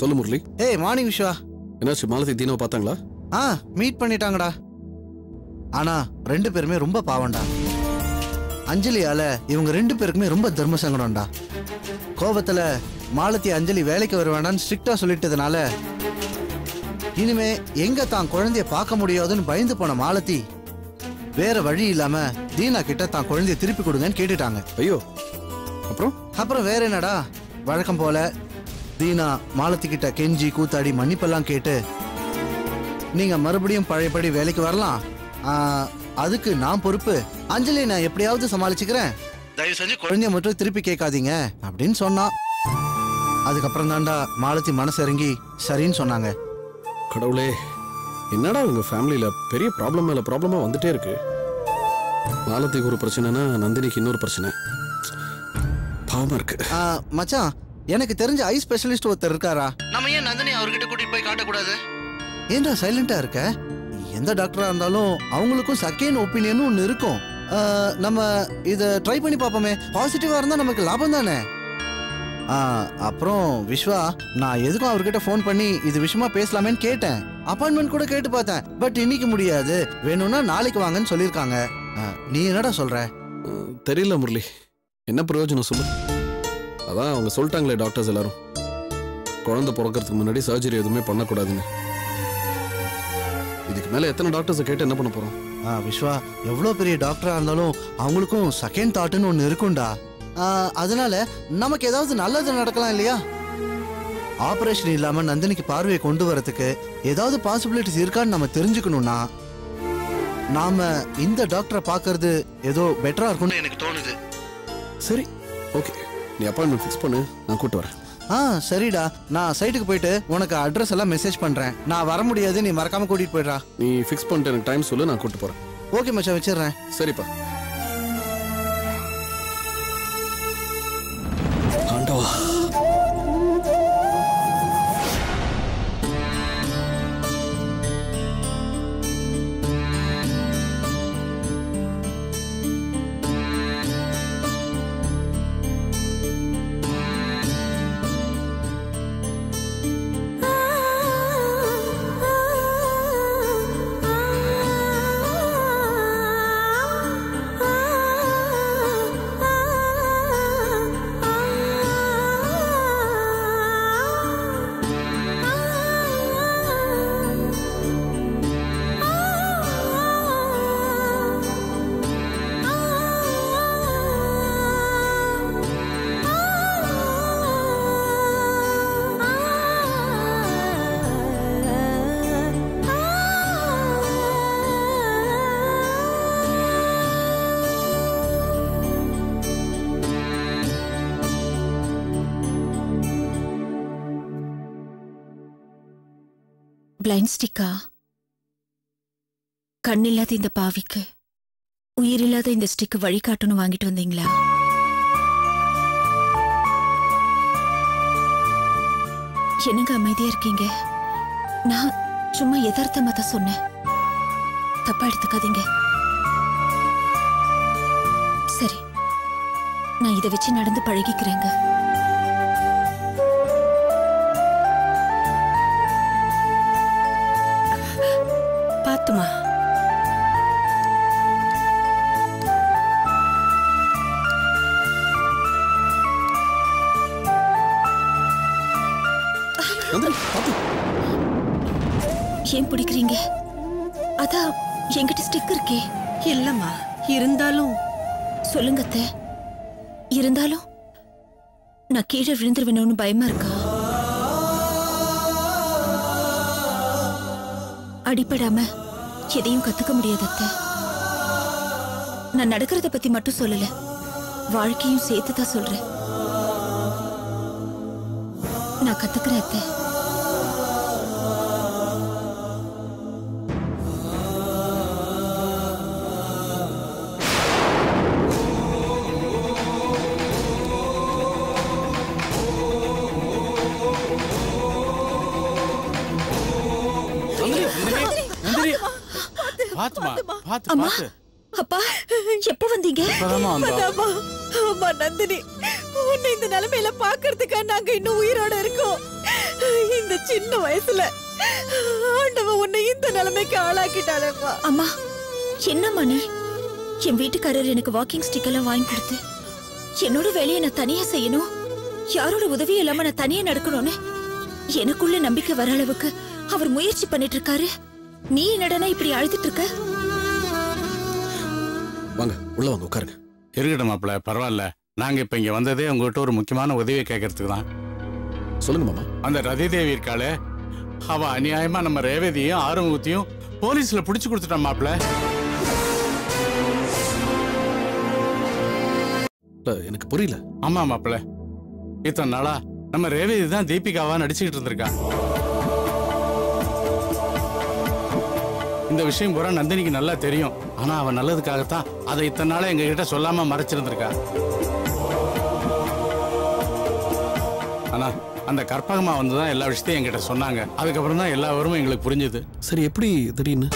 சொல்லு முரளி. ஏய் மார்னிங் விஸ்வா என்னாச்சு மாலதி தீனாவை பார்த்தாங்களா? ஆ மீட் பண்ணிட்டாங்கடா. ஆனா ரெண்டு பேருமே ரொம்ப பாவம்டா. அஞ்சலியால இவங்க ரெண்டு பேருக்குமே ரொம்ப தர்ம சங்கடம்டா. கோபத்துல மாலத்தி அஞ்சலி வேலைக்கு வர வேண்டாம்னு ஸ்ட்ரிக்டா சொல்லிட்டதுனால இனிமே எங்க தான் குழந்தைய பார்க்க முடியாதுன்னு பயந்து போன மாலத்தி வேற வழி இல்லாம தீனா கிட்ட தான் குழந்தைய திருப்பி கொடுங்கன்னு கேட்டுட்டாங்க. ஐயோ அப்புறம்? அப்புறம் வேற என்னடா? வழக்கம் போல தீனா மாலத்தி கிட்ட கெஞ்சி கூத்தாடி மன்னிப்பெல்லாம் கேட்டு நீங்க மறுபடியும் பழையபடி வேலைக்கு வரலாம். அதுக்கு நான் பொறுப்பு. அஞ்சலி நான் எப்படியாவது சமாளிச்சுக்கிறேன். தயவு செஞ்சு குழந்தைய மட்டும் திருப்பி கேட்காதீங்க அப்படின்னு சொன்னான் அதுக்கப்புறம் தான்டா மாலத்தி மனசு இறங்கி சரின்னு சொன்னாங்க. கடவுளே என்னடா உங்க ஃபேமிலியில பெரிய ப்ராப்ளம் மேல ப்ராப்ளமா வந்துட்டே இருக்கு? மாலத்திக்கு ஒரு பிரச்சனைனா நந்தினிக்கு இன்னொரு பிரச்சனை. பாவமா இருக்கு. ஆ, மச்சான் எனக்கு தெரிஞ்ச ஐ ஸ்பெஷலிஸ்ட் ஒருத்தர் இருக்காரா? நம்ம ஏன் நந்தினி அவர்கிட்ட கூட்டிட்டு போய் காட்டக்கூடாது? ஏன்டா சைலண்டா இருக்க? எந்த டாக்டரா இருந்தாலும் அவங்களுக்கும் செகண்ட் ஒப்பீனியன் ஒன்று இருக்கும். நம்ம இத ட்ரை பண்ணி பார்ப்போமே. பாசிட்டிவா இருந்தா நமக்கு லாபம் தானே? ஆ, அப்புறம் விஸ்வா நான் எதுக்கும் அவர்கிட்ட ஃபோன் பண்ணி இது விஷயமா பேசலாமேன்னு கேட்டேன். அப்பாயின்மெண்ட் கூட கேட்டு பார்த்தேன். பட் இன்னைக்கு முடியாது. வேணும்னா நாளைக்கு வாங்கன்னு சொல்லியிருக்காங்க. நீ என்னடா சொல்ற? தெரியல முரளி. என்ன பிரயோஜனம் சொல்லு அதான் அவங்க சொல்லிட்டாங்களே டாக்டர்ஸ் எல்லாரும். குழந்தை பிறக்கறதுக்கு முன்னாடி சர்ஜரி எதுவுமே பண்ணக்கூடாதுன்னு. இதுக்கு மேல எத்தனை டாக்டர்ஸை கேட்டு என்ன பண்ண போறோம்? ஆ விஸ்வா எவ்வளோ பெரிய டாக்டரா இருந்தாலும் அவங்களுக்கும் செகண்ட் தாட்டுன்னு ஒன்று இருக்கும்டா. அதனால நமக்கு ஏதாவது நல்லது நடக்கலாம் இல்லையா? ஆபரேஷன் இல்லாம நந்தினிக்கு பார்வையை கொண்டு வரதுக்கு ஏதாவது பாசிபிலிட்டிஸ் இருக்கான்னு நம்ம தெரிஞ்சுக்கணும்னா நாம இந்த டாக்டரை பார்க்கறது ஏதோ பெட்டரா இருக்கும்னு எனக்கு தோணுது. சரி ஓகே நீ அப்பாயின்மெண்ட் ஃபிக்ஸ் பண்ணு நான் கூட்டு வரேன். ஆ சரிடா. நான் சைட்டுக்கு போயிட்டு உனக்கு அட்ரஸ் எல்லாம் மெசேஜ் பண்றேன். நான் வர முடியாது நீ மறக்காம கூட்டிட்டு போயிடுறா. நீ ஃபிக்ஸ் பண்ணிட்டு எனக்கு டைம் சொல்லு நான் கூட்டு போறேன். ஓகே மச்சான் வச்சிடுறேன். சரிப்பா. பிளைண்ட் ஸ்டிக்கா கண்ணில்லாத இந்த பாவிக்கு. உயிரில்லாத இந்த ஸ்டிக்கு வழிகாட்டுன்னு வாங்கிட்டு வந்தீங்களா? என்னங்க அமைதியா இருக்கீங்க? நான் சும்மா யதார்த்தமா தான் சொன்னேன். தப்பா எடுத்துக்காதீங்க. சரி நான் இதை வச்சு நடந்து பழகிக்கிறேங்க. ஏன் பிடிக்கிறீங்க? அதான் என்கிட்ட ஸ்டிக் இருக்கே. இல்லம்மா இருந்தாலும். சொல்லுங்க அத்தை. இருந்தாலும் நான் கீழே விழுந்துருவேணும்னு பயமா இருக்கா? அடிபடாம எதையும் கத்துக்க முடியாது அத்தை. நான் நடக்கிறத பத்தி மட்டும் சொல்லல. வாழ்க்கையும் சேர்த்து தான் சொல்றேன். நான் கத்துக்கிறேன் அத்தை. பாத்துமா பாத்து அம்மா பாத்து. அப்பா எப்ப வந்தீங்க? அம்மா. நந்தினி. உன்னை இந்த நிலைமையில பாக்குறதுக்கா நாங்க இன்னும் உயிரோட இருக்கோம். சின்ன வயசுல ஆண்டவன் உன்னை இந்த நிலைமைக்கு ஆளாக்கிட்டாளேப்பா அம்மா என்னம்மா நீ? என் வீட்டுக்காரர் எனக்கு வாக்கிங் ஸ்டிக் எல்லாம் வாங்கி கொடுத்து என்னோட வேலையை நான் தனியா செய்யணும். யாரோட உதவியும் இல்லாம நான் தனியா நடக்கணும்னு எனக்குள்ள நம்பிக்கை வர அளவுக்கு அவர் முயற்சி பண்ணிட்டு இருக்காரு. நீ என்னடனா இப்படி அழுதுட்டு இருக்க? வாங்க உள்ள வாங்க உட்காருங்க. இருக்கட்டும் மாப்பிள்ள பரவாயில்ல. நாங்க இப்ப இங்க வந்ததே உங்ககிட்ட ஒரு முக்கியமான உதவியை கேட்கறதுக்கு தான். சொல்லுங்க மாமா. அந்த ரதிதேவி இருக்காளே அவ அநியாயமா நம்ம ரேவதியும் ஆறுமுகத்தையும் போலீஸ்ல புடிச்சு கொடுத்துட்டான் மாப்பிள்ள. எனக்கு புரியல. ஆமா மாப்பிள்ள. இத்தனை நாளா நம்ம ரேவதி தான் தீபிகாவா நடிச்சுக்கிட்டு இருந்திருக்கா. இந்த விஷயம் பூரா நந்தினிக்கு நல்லா தெரியும். ஆனா அவன் நல்லதுக்காகத்தான் அதை இத்தனை நாளா எங்க கிட்ட சொல்லாம மறைச்சிருந்திருக்கா. ஆனா அந்த கற்பகமா வந்து தான் எல்லா விஷயத்தையும் என்கிட்ட சொன்னாங்க. அதுக்கப்புறம் தான் எல்லா விவரமும் எங்களுக்கு புரிஞ்சுது. சரி எப்படி திடீர்னு?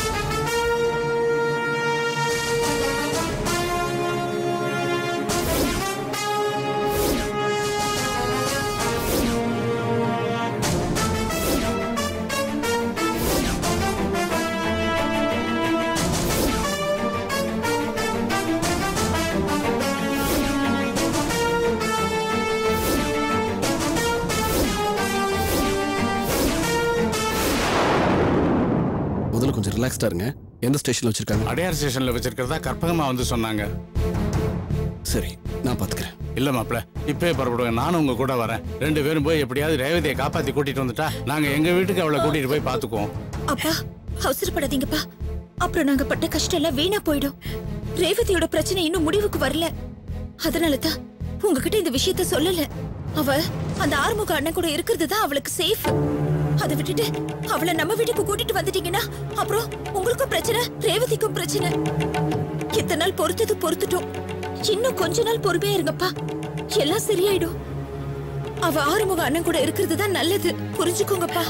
ஸ்டேஷன்ல வச்சிருக்காங்க. அடையார் ஸ்டேஷன்ல வச்சிருக்கிறதா கற்பகமா வந்து சொன்னாங்க. சரி நான் பாத்துக்கிறேன். இல்ல மாப்ள இப்பவே புறப்படுவேன் நானும் உங்க கூட வரேன். ரெண்டு பேரும் போய் எப்படியாவது ரேவதியை காப்பாத்தி கூட்டிட்டு வந்துட்டா நாங்க எங்க வீட்டுக்கு அவளை கூட்டிட்டு போய் பாத்துக்குவோம். அப்பா அவசரப்படாதீங்கப்பா. அப்புறம் நாங்க பட்ட கஷ்டம் எல்லாம் வீணா போயிடும். ரேவதியோட பிரச்சனை இன்னும் முடிவுக்கு வரல. அதனால தான் உங்ககிட்ட இந்த விஷயத்த சொல்லல. அவ அந்த ஆறுமுக அண்ணன் கூட இருக்கிறது தான் அவளுக்கு சேஃப் அதை விட்டுட்டு அவளை நம்ம வீட்டுக்கு கூட்டிட்டு வந்துட்டீங்கன்னா அப்புறம் உங்களுக்கும் பிரச்சனை ரேவதிக்கும் பிரச்சனை. இத்தனை நாள் பொறுத்தது பொறுத்துட்டோம். இன்னும் கொஞ்ச நாள் பொறுமையா இருங்கப்பா. எல்லாம் சரியாயிடும். அவ ஆறுமுக அண்ணன் கூட இருக்கிறது தான் நல்லது. புரிஞ்சுக்கோங்கப்பா.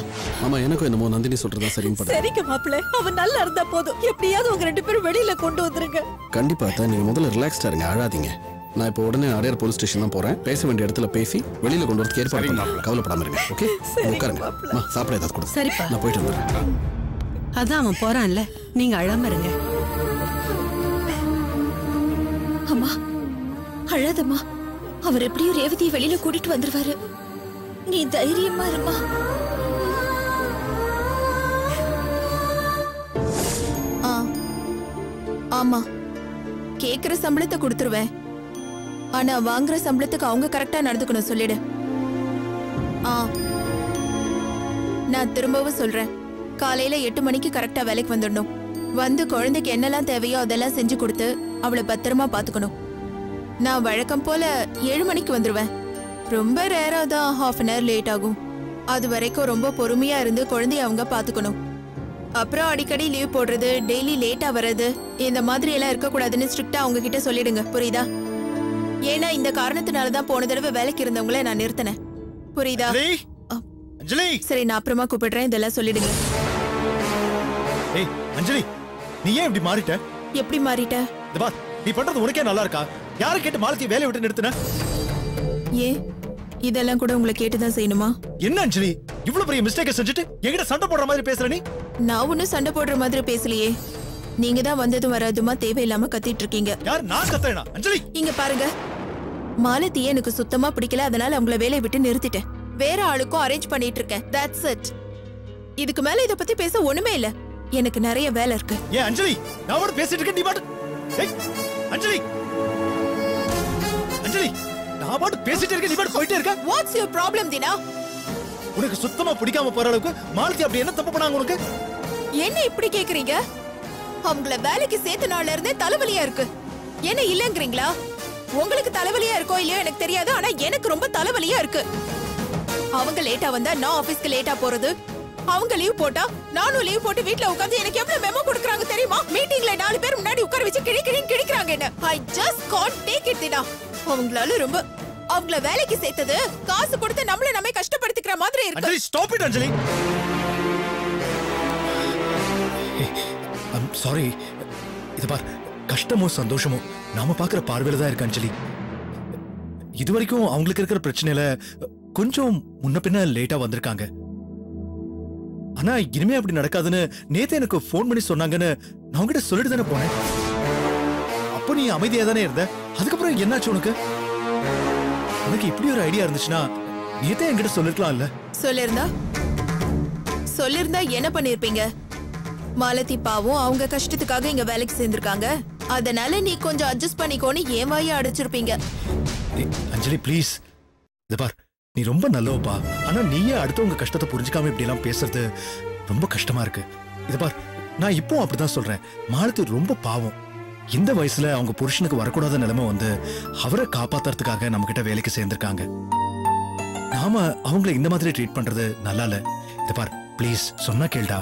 ஆமா எனக்கும் என்னமோ நந்தினி சொல்றதா படுது. சரிங்க மாப்பிள்ள. அவன் நல்லா இருந்தா போதும். எப்படியாவது உங்க ரெண்டு பேரும் வெளியில கொண்டு வந்துருங்க. கண்டிப்பா தான் நீங்க முதல்ல ரிலாக்ஸ்டா இருங்க. அழாதீங்க. நான் இப்போ உடனே அடையார் போலீஸ் ஸ்டேஷன் தான் போறேன். பேச வேண்டிய இடத்துல பேசி வெளியில கொண்டு வரதுக்கு ஏற்பாடு பண்ணுறேன் கவலைப்படாம இருங்க ஓகே உட்காருங்க. அம்மா, சாப்பிட ஏதாவது கொடுங்க. சரிப்பா. நான் போயிட்டு வந்துடுறேன். அதான் அவன் போறான்ல. நீங்க அழாம இருங்க. அம்மா அழாதம்மா. அவர் எப்படியும் ரேவதியை வெளியில கூட்டிட்டு வந்துருவாரு. நீ தைரியமா இருமா. ஆ ஆமா. கேக்குற சம்பளத்தை கொடுத்துருவேன். ஆனா வாங்குற சம்பளத்துக்கு அவங்க கரெக்டா நடந்துக்கணும் சொல்லிடு. ஆ. நான் திரும்பவும் சொல்றேன். காலையில எட்டு மணிக்கு கரெக்டா வேலைக்கு வந்துடணும். வந்து குழந்தைக்கு என்னெல்லாம் தேவையோ அதெல்லாம் செஞ்சு கொடுத்து அவளை பத்திரமா பாத்துக்கணும். நான் வழக்கம் போல ஏழு மணிக்கு வந்துருவேன். ரொம்ப ரேரா தான் ஹாஃப் அன் ஹவர் லேட் ஆகும். அது வரைக்கும் ரொம்ப பொறுமையா இருந்து குழந்தைய அவங்க பாத்துக்கணும். அப்புறம் அடிக்கடி லீவ் போடுறது டெய்லி லேட்டா வர்றது இந்த மாதிரி எல்லாம் இருக்கக்கூடாதுன்னு ஸ்ட்ரிக்டா அவங்க கிட்ட சொல்லிடுங்க. புரியுதா? ஏன்னா இந்த காரணத்தினால தான் போன தடவை வேலைக்கு இருந்தவங்கள நான் நிறுத்தினேன். புரியுதா? அஞ்சலி? சரி நான் அப்புறமா கூப்பிடுறேன். இதெல்லாம் சொல்லிடுங்க. ஏய் அஞ்சலி நீ ஏன் இப்படி மாறிட்ட? எப்படி மாறிட்ட? இந்த நீ பண்றது உனக்கே நல்லா இருக்கா? யாரை கேட்டு மாலத்தி வேலையை விட்டு நிறுத்தின? ஏன் இதெல்லாம் கூட உங்களை கேட்டுதான் செய்யணுமா? என்ன அஞ்சலி இவ்வளவு பெரிய மிஸ்டேக்க செஞ்சுட்டு என்கிட்ட சண்டை போடுற மாதிரி பேசுற நீ? நான் ஒன்னும் சண்டை போடுற மாதிரி பேசலையே. நீங்க தான் வந்ததும் வராதுமா தேவையில்லாம கத்திட்டு இருக்கீங்க. யார் நான் கத்துறேனா? அஞ்சலி! இங்க பாருங்க. மாலத்திய எனக்கு சுத்தமா பிடிக்கல அதனால அவங்கள வேலையை விட்டு நிறுத்திட்டேன். வேற ஆளுக்கும் அரேஞ்ச் பண்ணிட்டு இருக்கேன். தட்ஸ் இட் இதுக்கு மேல இத பத்தி பேச ஒண்ணுமே இல்ல. எனக்கு நிறைய வேலை இருக்கு. ஏன் அஞ்சலி நான் கூட பேசிட்டு இருக்கேன் நீ பாட்டு. ஏய் அஞ்சலி. அஞ்சலி நான் பாட்டு பேசிட்டு இருக்கேன் நீ பாட்டு போயிட்டே இருக்க. வாட்ஸ் யுவர் ப்ராப்ளம் தினா உனக்கு சுத்தமா பிடிக்காம போற அளவுக்கு மாலத்தி அப்படி என்ன தப்பு பண்ணாங்க உனக்கு? என்ன இப்படி கேக்குறீங்க? அவங்கள வேலைக்கு சேர்த்த நாள்ல இருந்தே தலைவலியா இருக்கு. என்ன இல்லங்கறீங்களா? உங்களுக்கு தலைவலியா இருக்கோ இல்லையோ எனக்கு தெரியாது ஆனா எனக்கு ரொம்ப தலைவலியா இருக்கு. அவங்க லேட்டா வந்தா நான் ஆபீஸ்க்கு லேட்டா போறது. அவங்க லீவ் போட்டா நானும் லீவ் போட்டு வீட்ல உட்கார்ந்து எனக்கு எவ்வளவு மெமோ கொடுக்கறாங்க தெரியுமா? மீட்டிங்ல நாலு பேர் முன்னாடி உட்கார வச்சு கிழி கிழி கிழிக்கிறாங்க என்ன? I just can't take it Dina. அவங்களால ரொம்ப அவங்கள வேலைக்கு சேர்த்தது காசு கொடுத்து நம்மள நம்ம கஷ்டப்படுத்திக்கிற மாதிரி இருக்கு. Anjali stop it Anjali. I'm sorry இது பார். கஷ்டமோ சந்தோஷமோ நாம பாக்குற பார்வையில தான் இருக்கு அஞ்சலி. இது வரைக்கும் அவங்களுக்கு இருக்கிற பிரச்சனையில கொஞ்சம் முன்ன பின்ன லேட்டா வந்திருக்காங்க. ஆனா இனிமே அப்படி நடக்காதுன்னு நேத்து எனக்கு ஃபோன் பண்ணி சொன்னாங்கன்னு நான் உங்ககிட்ட சொல்லிட்டு தானே போனேன். அப்போ நீ அமைதியா தானே இருந்த? அதுக்கப்புறம் என்னாச்சு உனக்கு? உனக்கு இப்படி ஒரு ஐடியா இருந்துச்சுன்னா நேத்தே என்கிட்ட சொல்லிருக்கலாம் இல்ல? சொல்லிருந்தா? சொல்லிருந்தா என்ன பண்ணிருப்பீங்க? மாலதி பாவும் அவங்க கஷ்டத்துக்காக இங்க வேலைக்கு சேர்ந்திருக்காங்க. அதனால நீ கொஞ்சம் அட்ஜஸ்ட் பண்ணிக்கோன்னு ஏன் வாயை அடைச்சிருப்பீங்க. அஞ்சலி ப்ளீஸ் இத பார் நீ ரொம்ப நல்லவப்பா. ஆனா நீயே அடுத்தவங்க கஷ்டத்தை புரிஞ்சுக்காம இப்படி எல்லாம் பேசுறது ரொம்ப கஷ்டமா இருக்கு. இத பார் நான் இப்போ அப்படிதான் சொல்றேன். மாலதி ரொம்ப பாவம். இந்த வயசுல அவங்க புருஷனுக்கு வரக்கூடாத நிலைமை வந்து அவரை காப்பாத்துறதுக்காக நம்ம கிட்ட வேலைக்கு சேர்ந்திருக்காங்க. நாம அவங்கள இந்த மாதிரி ட்ரீட் பண்றது நல்லா இல்ல. இத பார் ப்ளீஸ் சொன்னா கேள்டா.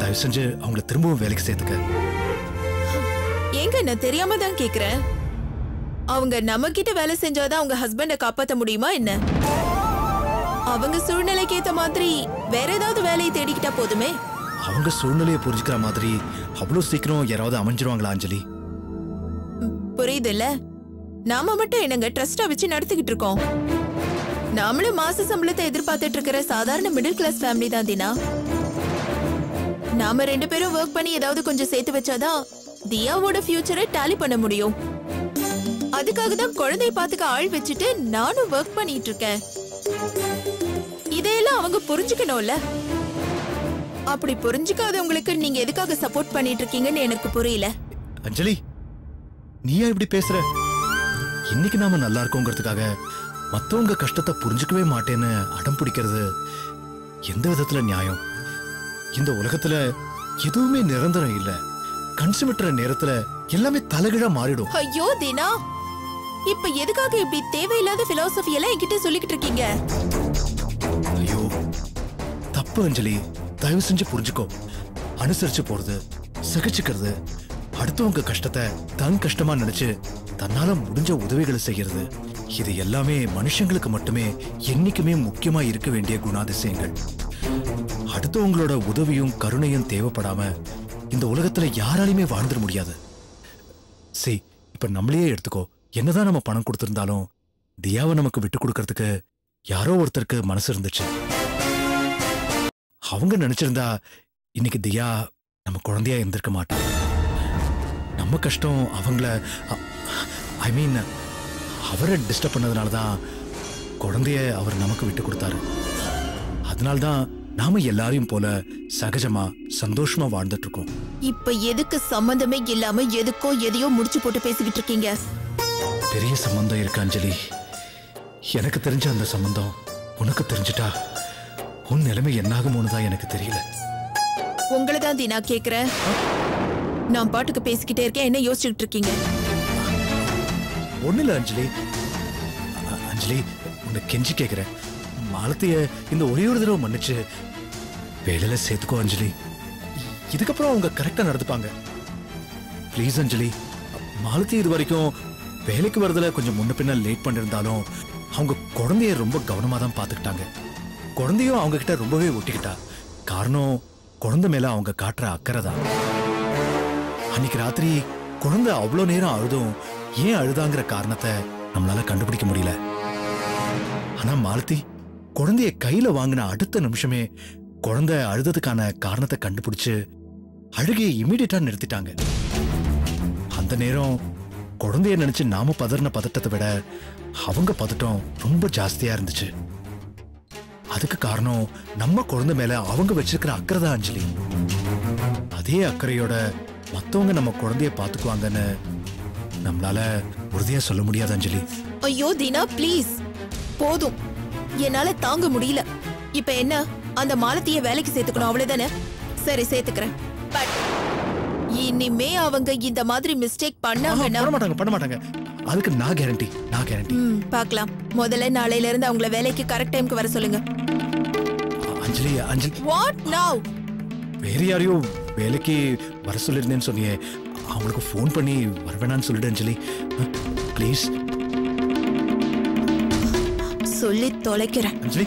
தயவு செஞ்சு அவங்கள திரும்பவும் வேலைக்கு சேர்த்துக்க. ஏங்க நான் தெரியாம தான் கேக்குறேன்? அவங்க நம்ம கிட்ட வேலை செஞ்சாதான் அவங்க ஹஸ்பண்ட காப்பாத்த முடியுமா என்ன? அவங்க சூழ்நிலைக்கு ஏத்த மாதிரி வேற ஏதாவது வேலையை தேடிக்கிட்டா போதுமே? அவங்க சூழ்நிலையை புரிஞ்சுக்கிற மாதிரி அவ்வளவு சீக்கிரம் யாராவது அமைஞ்சிருவாங்களா அஞ்சலி? புரியுதுல்ல? நாம மட்டும் என்னங்க ட்ரஸ்டா வச்சு நடத்திக்கிட்டு இருக்கோம். நாமளும் மாச சம்பளத்தை எதிர்பார்த்துட்டு இருக்கிற சாதாரண மிடில் கிளாஸ் ஃபேமிலி தான் தினா. நாம ரெண்டு பேரும் ஒர்க் பண்ணி ஏதாவது கொஞ்சம் சேர்த்து வச்சாதான் தியாவோட ஃபியூச்சரை டாலி பண்ண முடியும். அதுக்காக தான் குழந்தைய பாத்துக்க ஆள் வச்சுட்டு நானும் ஒர்க் பண்ணிட்டு இருக்கேன். இதையெல்லாம் அவங்க புரிஞ்சுக்கணும்ல? அப்படி புரிஞ்சுக்காதவங்களுக்கு நீங்க எதுக்காக சப்போர்ட் பண்ணிட்டு இருக்கீங்கன்னு எனக்கு புரியல. அஞ்சலி நீயா இப்படி பேசுற? இன்னைக்கு நாம நல்லா இருக்கோங்கிறதுக்காக மத்தவங்க கஷ்டத்தை புரிஞ்சுக்கவே மாட்டேன்னு அடம் பிடிக்கிறது எந்த விதத்துல நியாயம்? இந்த உலகத்துல எதுவுமே நிரந்தரம் இல்லை. கண் சிமிட்டுற நேரத்துல எல்லாமே தலைகீழா மாறிடும். ஐயோ தினா. இப்ப எதுக்காக இப்படி தேவையில்லாத பிலாசபி எல்லாம் என்கிட்ட சொல்லிக்கிட்டு இருக்கீங்க? ஐயோ தப்பு அஞ்சலி தயவு செஞ்சு புரிஞ்சுக்கோ. அனுசரிச்சு போறது சகிச்சுக்கிறது அடுத்தவங்க கஷ்டத்தை தன் கஷ்டமா நினைச்சு தன்னால முடிஞ்ச உதவிகளை செய்யறது இது எல்லாமே மனுஷங்களுக்கு மட்டுமே என்னைக்குமே முக்கியமா இருக்க வேண்டிய குணாதிசயங்கள். அடுத்தவங்களோட உதவியும் கருணையும் தேவைப்படாம இந்த உலகத்துல யாராலையுமே வாழ்ந்துட முடியாது. சி இப்ப நம்மளையே எடுத்துக்கோ. என்னதான் நம்ம பணம் கொடுத்திருந்தாலும் தியாவை நமக்கு விட்டு கொடுக்கறதுக்கு யாரோ ஒருத்தருக்கு மனசு இருந்துச்சு. அவங்க நினைச்சிருந்தா இன்னைக்கு தியா நம்ம குழந்தையா இருந்திருக்க மாட்டோம் நம்ம கஷ்டம் அவங்கள ஐ மீன் அவரை டிஸ்டர்ப் பண்ணதுனால தான் குழந்தைய அவர் நமக்கு விட்டு கொடுத்தாரு. அதனால்தான் நாம எல்லாரையும் போல சகஜமா சந்தோஷமா வாழ்ந்துட்டு இருக்கோம் இப்ப எதுக்கு சம்பந்தமே இல்லாம எதுக்கோ எதையோ முடிச்சு போட்டு பேசிக்கிட்டு இருக்கீங்க? பெரிய சம்பந்தம் இருக்கு அஞ்சலி. எனக்கு தெரிஞ்ச அந்த சம்பந்தம் உனக்கு தெரிஞ்சிட்டா உன் நிலைமை என்னாகுமோன்னு தான் எனக்கு தெரியல. உங்களை தான் தினா கேக்குறேன் நான் பாட்டுக்கு பேசிக்கிட்டே இருக்கேன் என்ன யோசிச்சுக்கிட்டு இருக்கீங்க? ஒண்ணு இல்ல அஞ்சலி அஞ்சலி உன்னை கெஞ்சி கேக்குறேன். மாலத்திய இந்த ஒரே ஒரு தடவை மன்னிச்சு வேலையில சேர்த்துக்கோ அஞ்சலி. இதுக்கப்புறம் அவங்க கரெக்டா நடந்துப்பாங்க. ப்ளீஸ் அஞ்சலி. மாலத்தி இது வரைக்கும் வேலைக்கு வரதுல கொஞ்சம் முன்ன பின்ன லேட் பண்ணிருந்தாலும் அவங்க குழந்தைய ரொம்ப கவனமா தான் பாத்துக்கிட்டாங்க குழந்தையும் அவங்க கிட்ட ரொம்பவே ஒட்டிக்கிட்டா. காரணம் குழந்தை மேல அவங்க காட்டுற அக்கறை தான். அன்னைக்கு ராத்திரி குழந்தை அவ்வளோ நேரம் அழுதும் ஏன் அழுதாங்கிற காரணத்தை நம்மளால கண்டுபிடிக்க முடியல. ஆனா மாலதி குழந்தைய கையில வாங்கின அடுத்த நிமிஷமே குழந்தை அழுததுக்கான காரணத்தை கண்டுபிடிச்சு அழுகையை இமீடியட்டா நிறுத்திட்டாங்க. அந்த நேரம் குழந்தைய நினைச்சு நாம பதறின பதட்டத்தை விட அவங்க பதட்டம் ரொம்ப ஜாஸ்தியா இருந்துச்சு. அதுக்கு காரணம் நம்ம குழந்தை மேல அவங்க வச்சிருக்கிற அக்கறை தான் அஞ்சலி. அதே அக்கறையோட மத்தவங்க நம்ம குழந்தைய பாத்துக்குவாங்கன்னு நம்மளால உறுதியா சொல்ல முடியாது அஞ்சலி. ஐயோ தீனா ப்ளீஸ் போதும். என்னால தாங்க முடியல. இப்ப என்ன? அந்த மாலத்திய வேலைக்கு சேர்த்துக்கணும் அவ்வளவுதானே? சரி சேர்த்துக்கிறேன். பட் இனிமே அவங்க இந்த மாதிரி மிஸ்டேக் பண்ணாங்கன்னா பண்ண மாட்டாங்க பண்ண மாட்டாங்க அதுக்கு நான் கேரண்டி நான் கேரண்டி பார்க்கலாம். முதல்ல நாளையில இருந்து அவங்கள வேலைக்கு கரெக்ட் டைம்க்கு வர சொல்லுங்க. அஞ்சலி அஞ்சலி. வாட் நவ் வேற யாரையோ வேலைக்கு வர சொல்லிருந்தேன்னு சொன்னியே. அவங்களுக்கு ஃபோன் பண்ணி வரவேணான்னு சொல்லிடு அஞ்சலி. ப்ளீஸ் சொல்லி தொலைக்கிறேன். அஞ்சலி.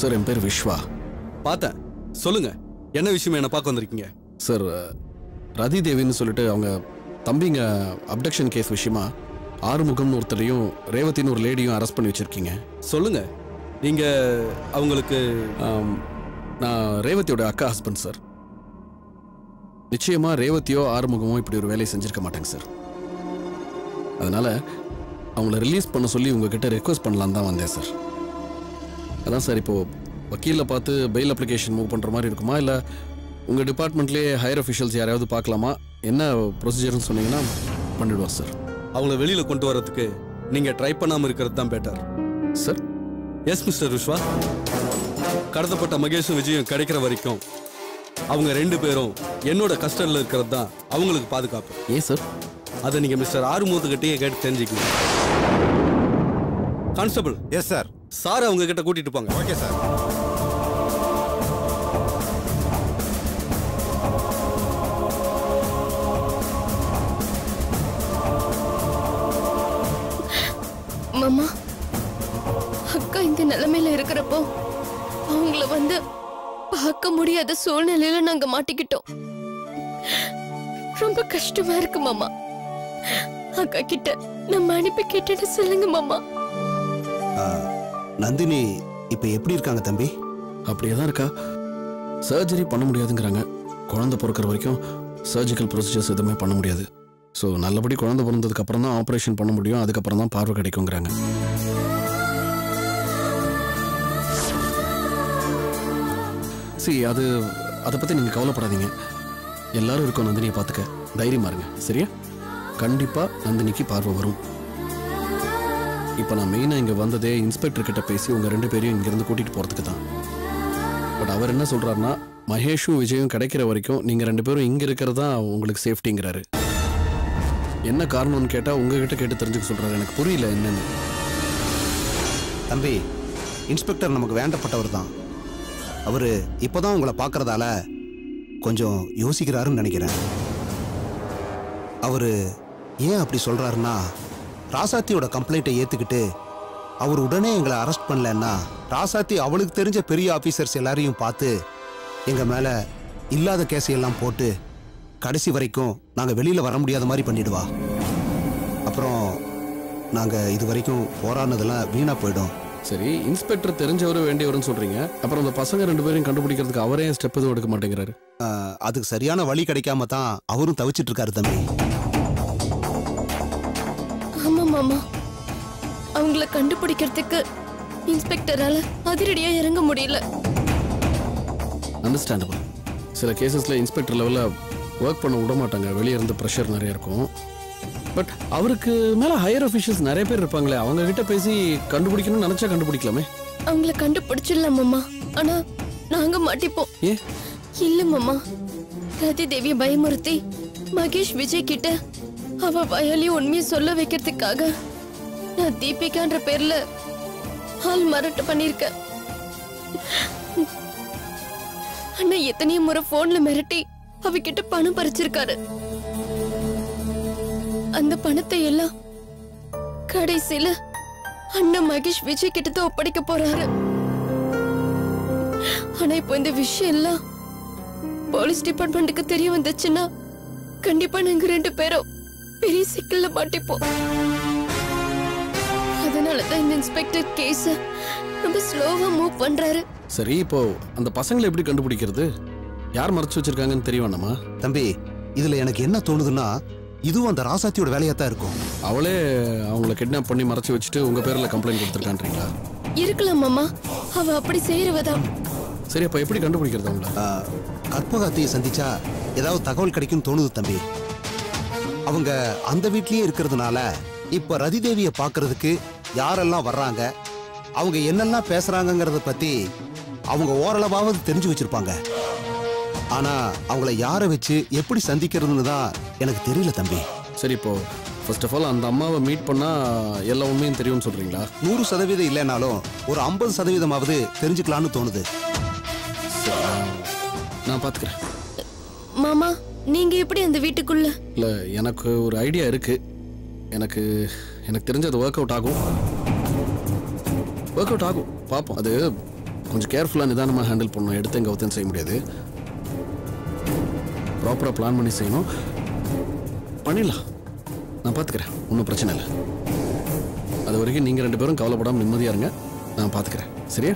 சார் என் பேர் விஸ்வா பார்த்தேன். சொல்லுங்க. என்ன விஷயம் என்ன பார்க்க வந்திருக்கீங்க? சார் ரதி தேவின்னு சொல்லிட்டு அவங்க தம்பிங்க அப்டக்ஷன் கேஸ் விஷயமா ஆறுமுகம்னு ஒருத்தரையும் ரேவதின்னு ஒரு லேடியும் அரெஸ்ட் பண்ணி வச்சிருக்கீங்க. சொல்லுங்க. நீங்க அவங்களுக்கு நான் ரேவதியோட அக்கா ஹஸ்பண்ட் சார். நிச்சயமா ரேவதியோ ஆறுமுகமோ இப்படி ஒரு வேலையை செஞ்சிருக்க மாட்டாங்க சார். அதனால அவங்கள ரிலீஸ் பண்ண சொல்லி உங்ககிட்ட ரெக்வஸ்ட் பண்ணலாம் தான் வந்தேன் சார். அதான் சார் இப்போ வக்கீலில் பார்த்து பெயில் அப்ளிகேஷன் மூவ் பண்ணுற மாதிரி இருக்குமா? இல்லை உங்கள் டிபார்ட்மெண்ட்லேயே ஹையர் அஃபிஷியல்ஸ் யாரையாவது பார்க்கலாமா? என்ன ப்ரொசீஜர்னு சொன்னீங்கன்னா பண்ணிடுவோம் சார். அவங்கள வெளியில கொண்டு வரதுக்கு நீங்க ட்ரை பண்ணாம இருக்கிறது தான் better sir? Yes mister Vishwa கடத்தப்பட்ட மகேஷும் விஜயும் கிடைக்கிற வரைக்கும் அவங்க ரெண்டு பேரும் என்னோட கஸ்டடியில் இருக்கிறது தான் அவங்களுக்கு பாதுகாப்பு. ஏன் சார்? அதை நீங்க மிஸ்டர் ஆறுமுகத்துக்கிட்டே கேட்டு தெரிஞ்சுக்கணும். கான்ஸ்டபிள் எஸ் சார் சார் அவங்க கிட்ட கூட்டிட்டு போங்க. Okay sir. மாமா அக்கா இந்த நிலைமையில இருக்கிறப்போ அவங்கள வந்து பார்க்க முடியாத சூழ்நிலையில நாங்க மாட்டிக்கிட்டோம். ரொம்ப கஷ்டமா இருக்கு மாமா. அக்கா கிட்ட நம்ம அனுப்பி கேட்டுட்டு சொல்லுங்க மாமா. நந்தினி இப்ப எப்படி இருக்காங்க தம்பி? அப்படியே தான் இருக்கா. சர்ஜரி பண்ண முடியாதுங்கிறாங்க. குழந்தை பிறக்கிற வரைக்கும் சர்ஜிக்கல் ப்ரொசீஜர்ஸ் எதுவுமே பண்ண முடியாது. ஸோ நல்லபடி குழந்தை பிறந்ததுக்கு அப்புறம் தான் ஆப்ரேஷன் பண்ண முடியும். அதுக்கப்புறம் தான் பார்வை கிடைக்குங்கிறாங்க. சரி அது அதை பற்றி நீங்கள் கவலைப்படாதீங்க. எல்லாரும் இருக்கும் நந்தினியை பார்த்துக்க. தைரியமா இருங்க. சரியா? கண்டிப்பாக நந்தினிக்கு பார்வை வரும். இப்போ நான் மெயினாக இங்கே வந்ததே இன்ஸ்பெக்டர் கிட்ட பேசி உங்கள் ரெண்டு பேரையும் இங்கேருந்து கூட்டிகிட்டு போகிறதுக்கு தான். பட் அவர் என்ன சொல்றாருன்னா மகேஷும் விஜயும் கிடைக்கிற வரைக்கும் நீங்க ரெண்டு பேரும் இங்க தான் உங்களுக்கு சேஃப்டிங்கிறாரு என்ன காரணம்னு கேட்டா உங்ககிட்ட கேட்டு தெரிஞ்சுக்க சொல்றாரு. எனக்கு புரியல என்னன்னு. தம்பி இன்ஸ்பெக்டர் நமக்கு வேண்டப்பட்டவர் தான். அவர் இப்போதான் உங்களை பார்க்கறதால கொஞ்சம் யோசிக்கிறாருன்னு நினைக்கிறேன். அவர் ஏன் அப்படி சொல்றாருன்னா ராசாத்தியோட கம்ப்ளைண்ட்டை ஏற்றுக்கிட்டு அவர் உடனே எங்களை அரெஸ்ட் பண்ணலன்னா ராசாத்தி அவளுக்கு தெரிஞ்ச பெரிய ஆஃபீஸர்ஸ் எல்லாரையும் பார்த்து எங்கள் மேலே இல்லாத கேஸையெல்லாம் போட்டு கடைசி வரைக்கும் நாங்கள் வெளியில் வர முடியாத மாதிரி பண்ணிடுவா. அப்புறம் நாங்கள் இது வரைக்கும் போராடினதெல்லாம் வீணாக போயிடும். சரி இன்ஸ்பெக்டர் தெரிஞ்சவரு வேண்டியவருன்னு சொல்றீங்க. அப்புறம் அந்த பசங்க ரெண்டு பேரையும் கண்டுபிடிக்கிறதுக்கு அவரே ஸ்டெப் எதுவும் எடுக்க மாட்டேங்கிறாரு. அதுக்கு சரியான வழி கிடைக்காம தான் அவரும் தவிச்சிட்டு இருக்காரு தம்பி. மாமா அவங்கள கண்டுபிடிக்கிறதுக்கு இன்ஸ்பெக்டரால அதிரடியா இறங்க முடியல. அண்டர்ஸ்டாண்டபிள் சில கேசஸ்ல இன்ஸ்பெக்டர் லெவலில் ஒர்க் பண்ண விட மாட்டாங்க. வெளியே இருந்து ப்ரெஷர் நிறைய இருக்கும். பட் அவருக்கு மேலே ஹையர் அஃபிஷியல்ஸ் நிறைய பேர் இருப்பாங்களே அவங்க கிட்ட பேசி கண்டுபிடிக்கணும்னு நினைச்சா கண்டுபிடிக்கலாமே. அவங்கள கண்டுபிடிச்சிடலாம் மாமா. ஆனா நாங்க மாட்டிப்போம். ஏ இல்ல மாமா. ரதி தேவிய பயமுறுத்தி மகேஷ் விஜய் கிட்ட அவ வயலி உண்மையை சொல்ல வைக்கிறதுக்காக நான் தீபிகான்ற பேர்ல ஆள் மரட்டு பண்ணிருக்கேன் அண்ணா எத்தனையும் முறை போன்ல மிரட்டி அவகிட்ட பணம் பறிச்சிருக்காரு. அந்த பணத்தை எல்லாம் கடைசியில அண்ணன் மகேஷ் விஜய் கிட்ட தான் ஒப்படைக்க போறாரு. ஆனா இப்போ இந்த விஷயம் எல்லாம் போலீஸ் டிபார்ட்மெண்ட்டுக்கு தெரிய வந்துச்சுன்னா கண்டிப்பா நாங்க ரெண்டு பேரும் பெரிய சிக்கல்ல மாட்டிப்போம் அதனாலதான் இந்த இன்ஸ்பெக்டர் கேஸ ரொம்ப ஸ்லோவா மூவ் பண்றாரு. சரி இப்போ அந்த பசங்களை எப்படி கண்டுபிடிக்கிறது? யார் மறைச்சு வச்சிருக்காங்கன்னு தெரிய வேணாமா தம்பி இதுல எனக்கு என்ன தோணுதுன்னா இதுவும் அந்த ராசாத்தியோட வேலையா தான் இருக்கும். அவளே அவங்கள கிட்னாப் பண்ணி மறைச்சு வச்சுட்டு உங்க பேர்ல கம்ப்ளைண்ட் கொடுத்துருக்கான்றீங்களா? இருக்கலாம் மாமா. அவ அப்படி செய்யறவதான் சரி அப்ப எப்படி கண்டுபிடிக்கிறது அவங்கள? கற்பகாத்தியை சந்திச்சா ஏதாவது தகவல் கிடைக்கும்னு தோணுது தம்பி. அவங்க அந்த வீட்லயே இருக்கிறதுனால இப்ப ரதி தேவியை பார்க்கிறதுக்கு யாரெல்லாம் வர்றாங்க அவங்க என்னெல்லாம் பேசுறாங்கங்கிறத பத்தி அவங்க ஓரளவாவது தெரிஞ்சு வச்சிருப்பாங்க. ஆனா அவங்கள யாரை வச்சு எப்படி சந்திக்கிறதுன்னு தான் எனக்கு தெரியல தம்பி. சரி இப்போ ஃபர்ஸ்ட் ஆஃப் ஆல் அந்த அம்மாவை மீட் பண்ணா எல்லா உண்மையும் தெரியும்னு சொல்றீங்களா? நூறு சதவீதம் இல்லைனாலும் ஒரு ஐம்பது சதவீதமாவது தெரிஞ்சுக்கலாம்னு தோணுது. நான்- நான் பாத்துக்கிறேன். மாமா நீங்க எப்படி அந்த வீட்டுக்குள்ள? இல்ல எனக்கு ஒரு ஐடியா இருக்கு. எனக்கு எனக்கு தெரிஞ்சது அது ஒர்க் அவுட் ஆகும். ஒர்க் அவுட் ஆகும். பார்ப்போம் அது கொஞ்சம் கேர்ஃபுல்லாக நிதானமாக ஹேண்டில் பண்ணணும். எடுத்து எங்கே ஒத்தன் செய்ய முடியாது. ப்ராப்பராக பிளான் பண்ணி செய்யணும். பண்ணிடலாம். நான் பார்த்துக்கிறேன் ஒன்றும் பிரச்சனை இல்லை. அது வரைக்கும் நீங்கள் ரெண்டு பேரும் கவலைப்படாமல் நிம்மதியாக இருங்க. நான் பார்த்துக்கிறேன் சரியா?